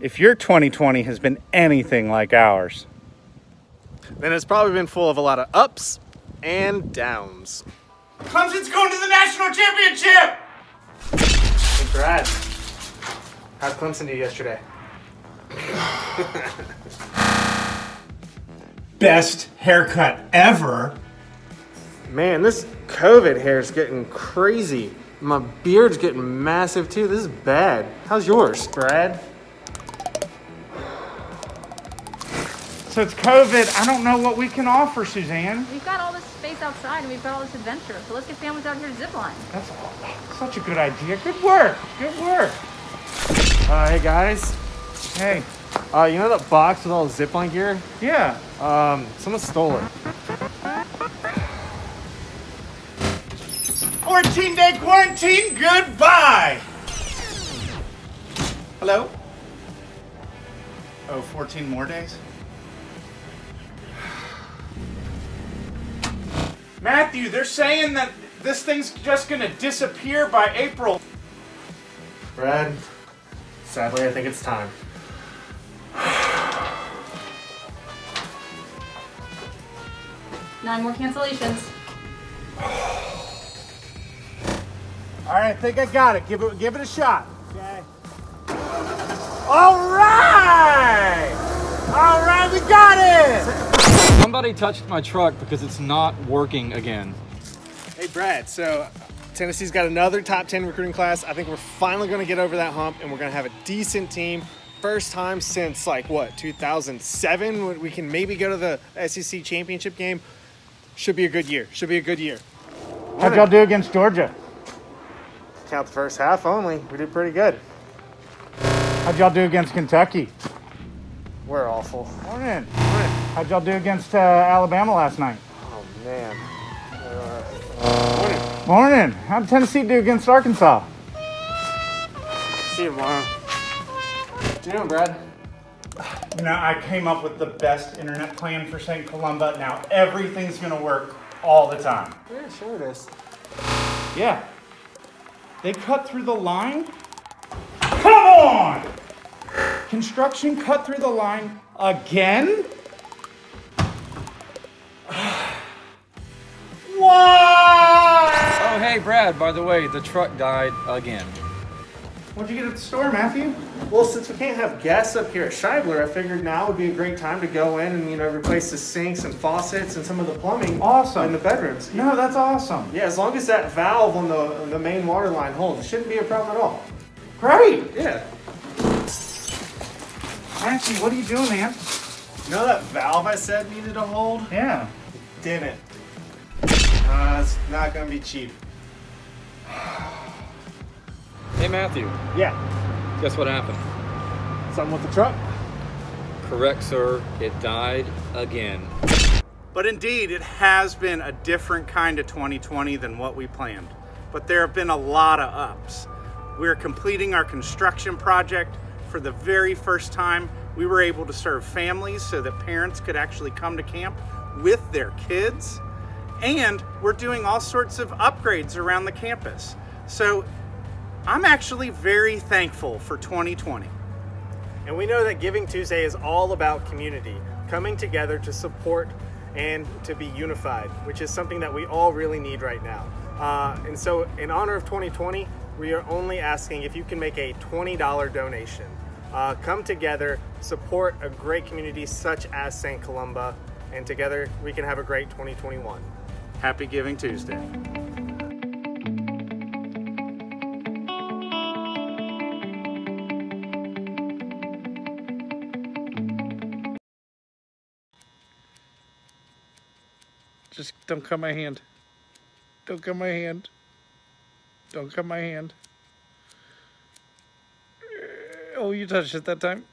If your 2020 has been anything like ours, then it's probably been full of a lot of ups and downs. Clemson's going to the national championship! Hey, Brad. How'd Clemson do yesterday? Best haircut ever. Man, this COVID hair is getting crazy. My beard's getting massive too. This is bad. How's yours, Brad? It's COVID. I don't know what we can offer, Suzanne. We've got all this space outside and we've got all this adventure. So let's get families out here to zip line. That's such a good idea. Good work. Good work. Uh, hey guys. Hey. Uh, you know that box with all the zipline gear? Yeah. Um, someone stole it. 14 day quarantine, goodbye! Hello? Oh, 14 more days? Matthew, they're saying that this thing's just gonna disappear by April. Brad, sadly, I think it's time. Nine more cancellations. All right, I think I got it. Give it, give it a shot. Okay. All right! All right, we got it! Somebody touched my truck because it's not working again. Hey, Brad, so Tennessee's got another top 10 recruiting class. I think we're finally going to get over that hump and we're going to have a decent team. First time since, like, what, 2007? We can maybe go to the SEC championship game. Should be a good year. Should be a good year. How'd y'all do against Georgia? Count the first half only. We did pretty good. How'd y'all do against Kentucky? We're awful. Morning. How'd y'all do against uh, Alabama last night? Oh, man. Uh, morning. Morning. How'd Tennessee do against Arkansas? See you tomorrow. What you doing, Brad? You know, I came up with the best internet plan for St. Columba. Now everything's gonna work all the time. Yeah, sure it is. Yeah. They cut through the line? Come on! Construction cut through the line again? Brad, by the way, the truck died again. What'd you get at the store, Matthew? Well, since we can't have guests up here at Scheibler, I figured now would be a great time to go in and, you know, replace the sinks and faucets and some of the plumbing Awesome. in the bedrooms. No, that's awesome. Yeah, as long as that valve on the, on the main water line holds, it shouldn't be a problem at all. Great. Yeah. Matthew, what are you doing, man? You know that valve I said needed a hold? Yeah. Didn't. Uh, it's not gonna be cheap. Hey, Matthew, Yeah. guess what happened? Something with the truck? Correct, sir. It died again. But indeed, it has been a different kind of 2020 than what we planned. But there have been a lot of ups. We're completing our construction project. For the very first time, we were able to serve families so that parents could actually come to camp with their kids. And we're doing all sorts of upgrades around the campus. So I'm actually very thankful for 2020. And we know that Giving Tuesday is all about community, coming together to support and to be unified, which is something that we all really need right now. Uh, and so, in honor of 2020, we are only asking if you can make a $20 donation. Uh, come together, support a great community such as St. Columba, and together we can have a great 2021. Happy Giving Tuesday. Just don't cut my hand. Don't cut my hand. Don't cut my hand. Oh, you touched it that time.